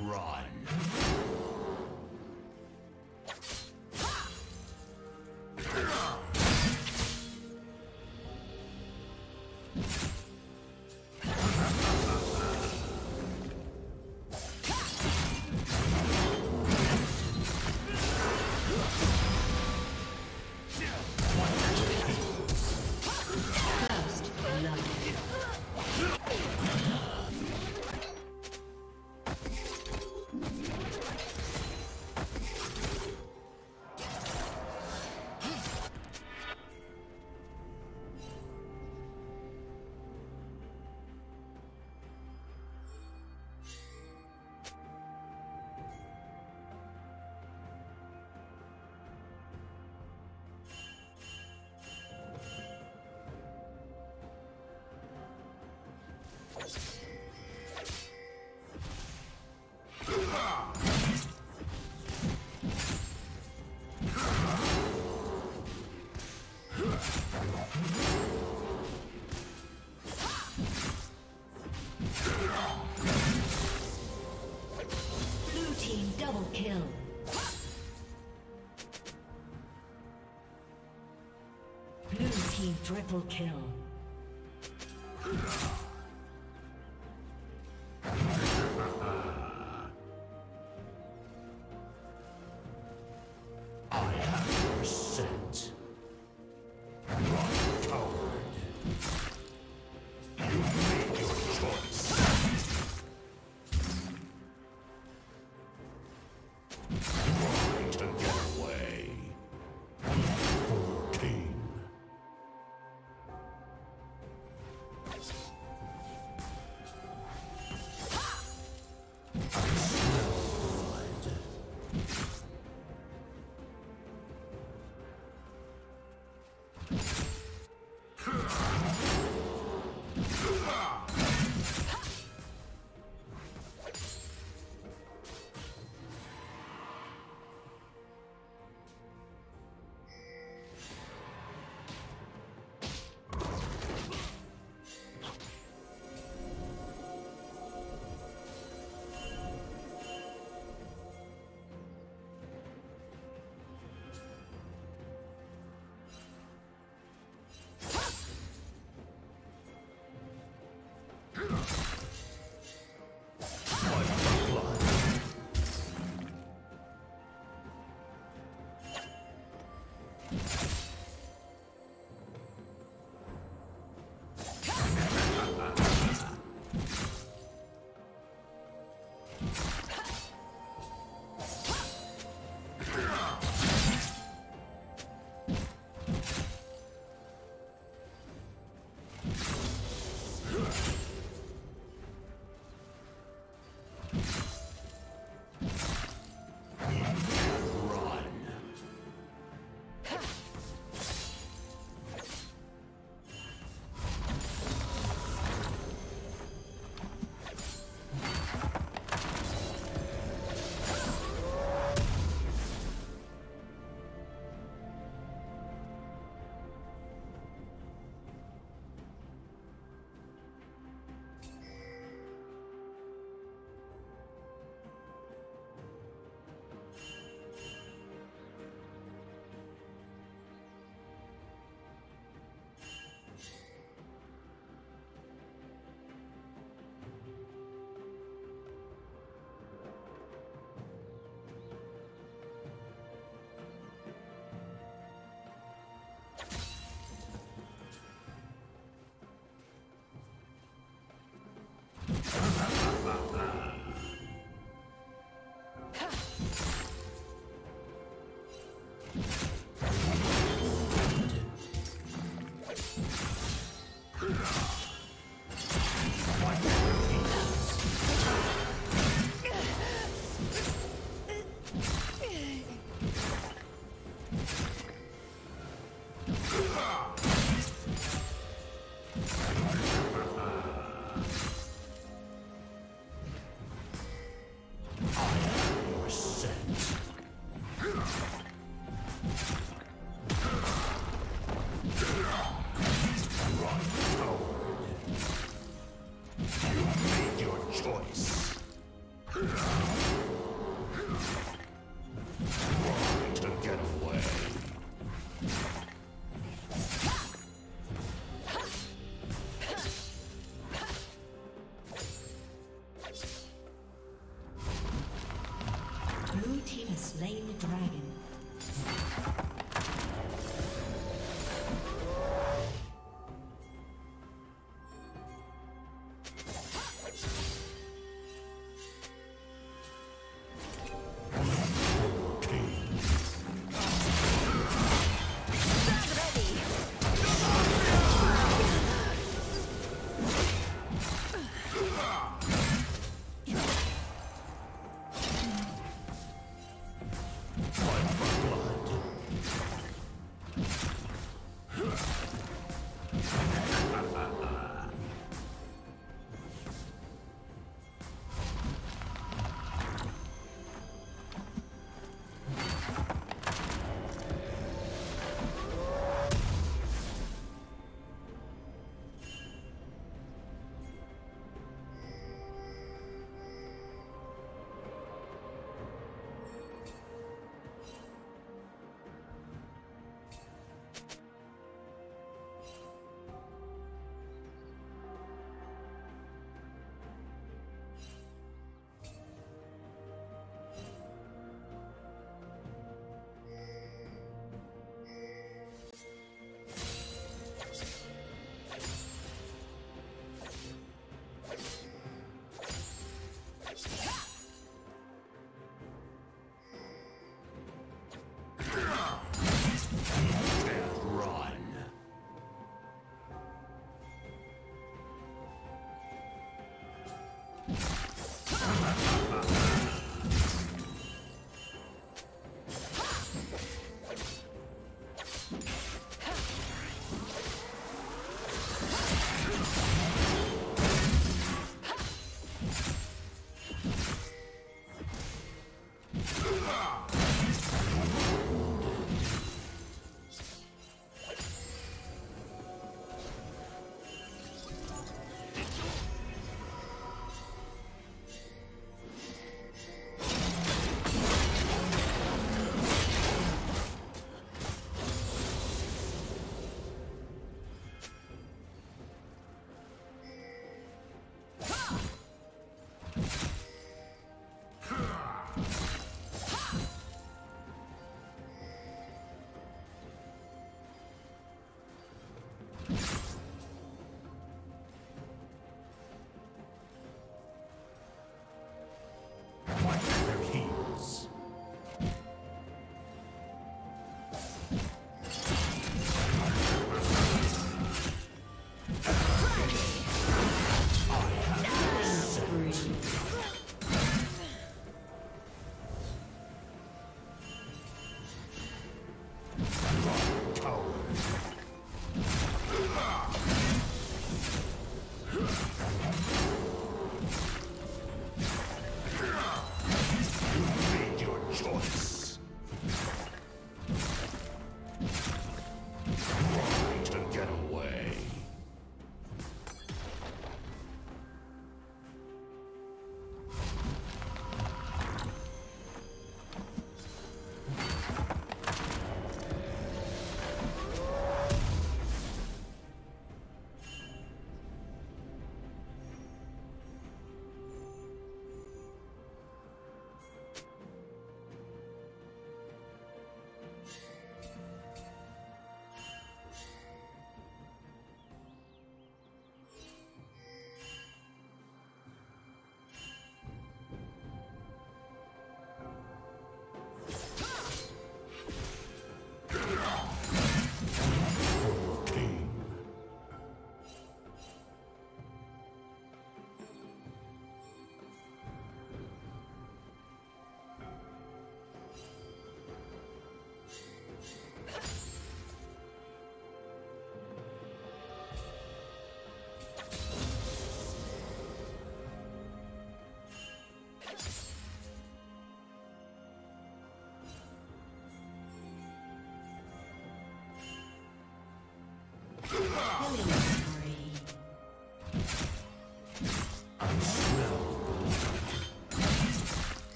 run. Triple kill.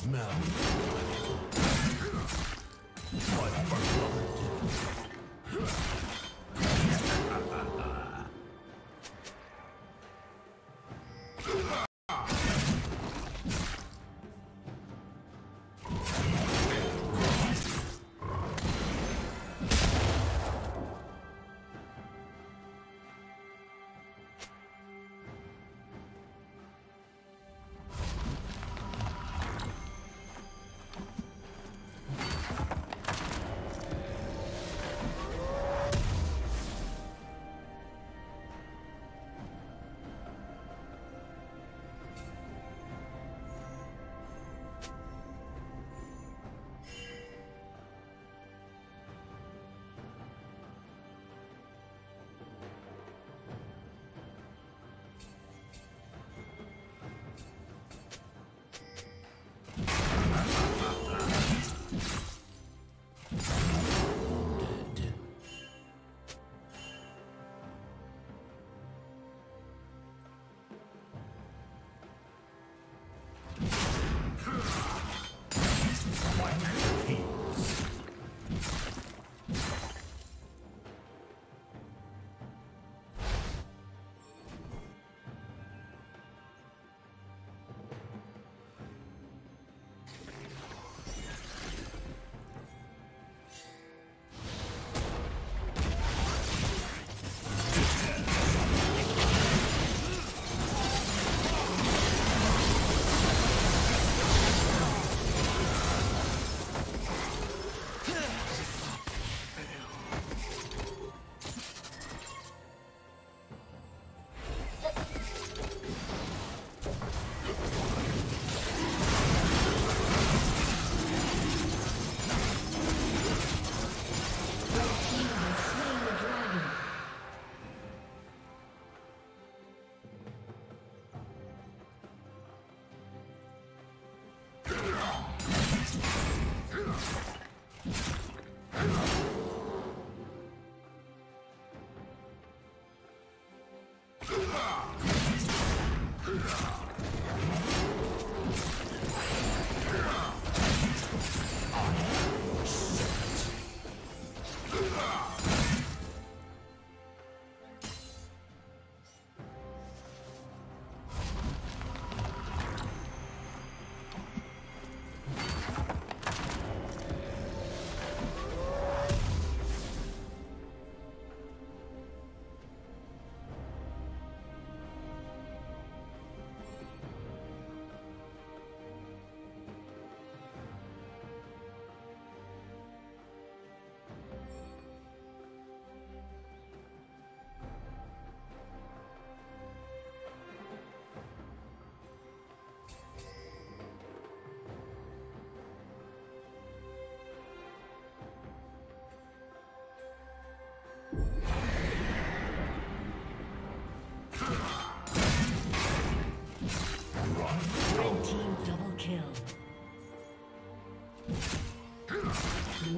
smell blood. For blood.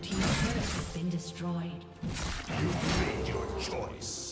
You made your choice.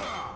Ah!